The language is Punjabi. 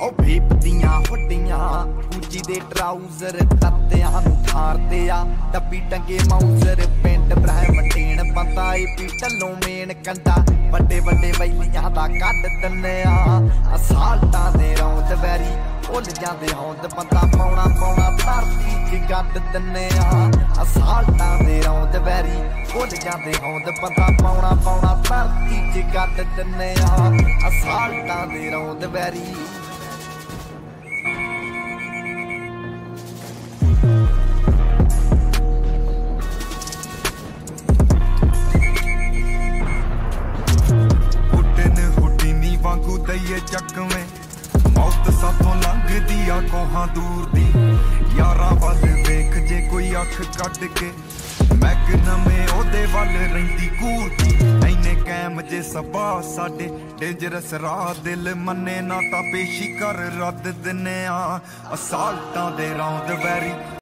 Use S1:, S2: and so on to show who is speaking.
S1: ਉਹ ਭੀਪ ਦੀਆਂ ਹੁੱਡੀਆਂ ਗੁੱਚੀ ਦੇ ਟਰਾਊਜ਼ਰ ਤੱਤਿਆਂ ਨੂੰ ਠਾਰਦੇ ਆ ਡੱਬੀ ਟੰਗੇ ਮਾਊਜ਼ਰ ਪਿੰਡ ਬ੍ਰਹਮਟੀਨ ਬੰਦਾ ਏ ਪੀ ਮੇਨ ਕੰਡਾ, ਵੱਡੇ ਵੱਡੇ ਵੈਲੀਆਂ ਦਾ ਕੱਢ ਦਿੰਨੇ ਆ ਅਸਾਲਟਾਂ ਦੇ ਰੌਂਦ ਵੈਰੀ ਭੁੱਲ ਜਾਂਦੇ ਹੌਂਦ ਬੰਦਾ ਪਾਉਣਾ ਪਾਉਣਾ ਧਰਤੀ 'ਚ ਗੱਡ ਦਿੰਨੇ ਆ ਅਸਾਲਟਾਂ ਦੇ ਰੌਂਦ ਵੈਰੀ ਭੁੱਲ ਜਾਂਦੇ ਹੌਂਦ ਬੰਦਾ ਪਾਉਣਾ ਪਾਉਣਾ ਧਰਤੀ 'ਚ ਗੱਡ ਦਿੰਨੇ ਆ ਅਸਾਲਟਾਂ ਦੇ ਰੌਂਦ ਵੈਰੀ।
S2: ਚੱਕਵੇਂ। ਮੌਤ ਸਾਥੋਂ ਲੰਘਦੀ ਆ ਕੋਹਾਂ ਦੂਰ ਦੀ। ਯਾਰਾਂ ਵੱਲ ਵੇਖ ਜੇ ਕੋਈ ਅੱਖ ਕੱਢ ਕੇ। ਮੈਗਨਮੇ ਉਹਦੇ ਵੱਲ ਰਹਿੰਦੀ ਕੂਰਦੀ ਐਨੇ ਕੈਮ ਜੇ ਸਭਾ ਸਾਡੇ ਡੇਂਜਰਸ ਰਾਹ ਦਿਲ ਮੰਨੇ ਨਾ ਤਾਂ ਪੇਸ਼ੀ ਕਰ ਰੱਦ ਦਿੰਨੇ ਆ। ਅਸਾਲਟਾਂ ਦੇ ਰੌਂਦ ਵੈਰੀ